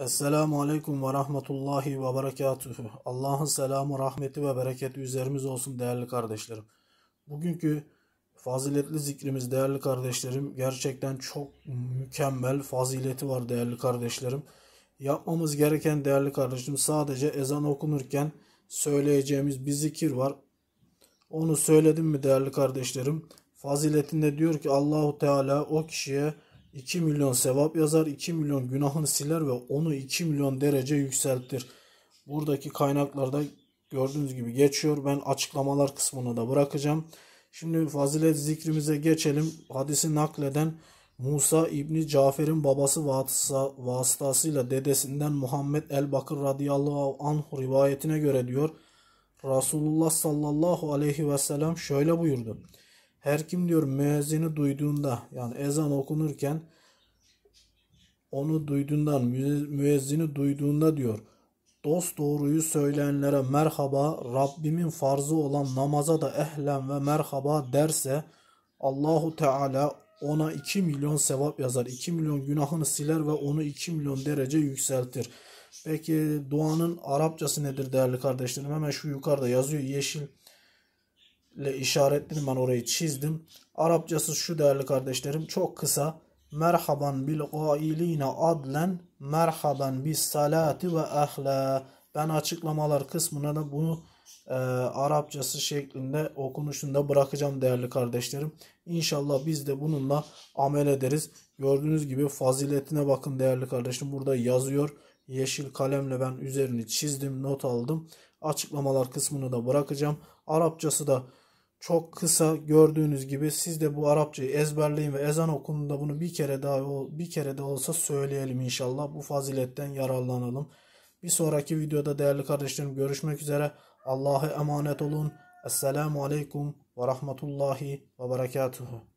Esselamu Aleyküm ve Rahmetullahi ve Berekatuhu. Allah'ın selamı, rahmeti ve bereketi üzerimiz olsun değerli kardeşlerim. Bugünkü faziletli zikrimiz değerli kardeşlerim gerçekten çok mükemmel fazileti var değerli kardeşlerim. Yapmamız gereken değerli kardeşim sadece ezan okunurken söyleyeceğimiz bir zikir var. Onu söyledim mi değerli kardeşlerim? Faziletinde diyor ki Allahu Teala o kişiye 2 milyon sevap yazar, 2 milyon günahını siler ve onu 2 milyon derece yükseltir. Buradaki kaynaklarda gördüğünüz gibi geçiyor. Ben açıklamalar kısmını da bırakacağım. Şimdi fazilet zikrimize geçelim. Hadisi nakleden Musa İbni Cafer'in babası vasıta, vasıtasıyla dedesinden Muhammed el-Bakır radıyallahu anh rivayetine göre diyor. Resulullah sallallahu aleyhi ve sellem şöyle buyurdu. Her kim diyor müezzini duyduğunda yani ezan okunurken onu duyduğundan müezzini duyduğunda diyor dost doğruyu söyleyenlere merhaba Rabbimin farzı olan namaza da ehlen ve merhaba derse Allahu Teala ona 2 milyon sevap yazar. 2 milyon günahını siler ve onu 2 milyon derece yükseltir. Peki duanın Arapçası nedir değerli kardeşlerim? Hemen şu yukarıda yazıyor yeşil ile işaretledim ben orayı çizdim. Arapçası şu değerli kardeşlerim çok kısa. Merhaban bil gailine adlen merhaban bis salati ve ahla. Ben açıklamalar kısmına da bunu e, Arapçası şeklinde okunuşunda bırakacağım değerli kardeşlerim. İnşallah biz de bununla amel ederiz. Gördüğünüz gibi faziletine bakın değerli kardeşim. Burada yazıyor. Yeşil kalemle ben üzerini çizdim, not aldım. Açıklamalar kısmını da bırakacağım. Arapçası da çok kısa gördüğünüz gibi siz de bu Arapçayı ezberleyin ve ezan okununda bunu bir kere daha bir kere de olsa söyleyelim inşallah. Bu faziletten yararlanalım. Bir sonraki videoda değerli kardeşlerim görüşmek üzere. Allah'a emanet olun. Esselamu Aleyküm ve Rahmetullahi ve Berekatuhu.